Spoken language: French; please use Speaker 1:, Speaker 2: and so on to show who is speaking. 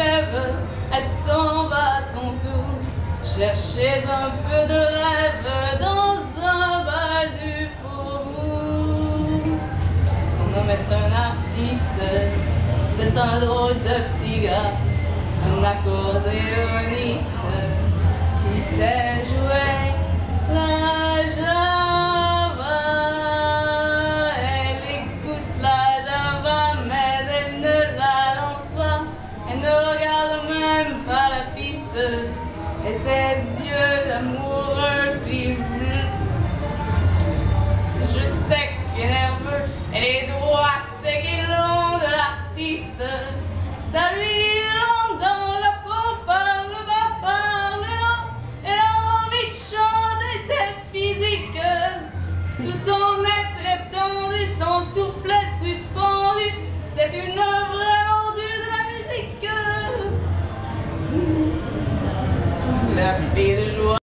Speaker 1: elle s'en va à son tour. Cherchez un peu de rêve dans un bal du faubourg. Son homme est un artiste, c'est un drôle de petit gars, un accordéoniste pas la piste, et ses yeux amoureux suivent. Je sais qu'il est nerveux, et les doigts longs de l'artiste. Ça lui dans la peau par le bas, par le haut. Elle a envie de chanter, c'est physique. Tout son être est tendu, son souffle est suspendu. C'est une la musique.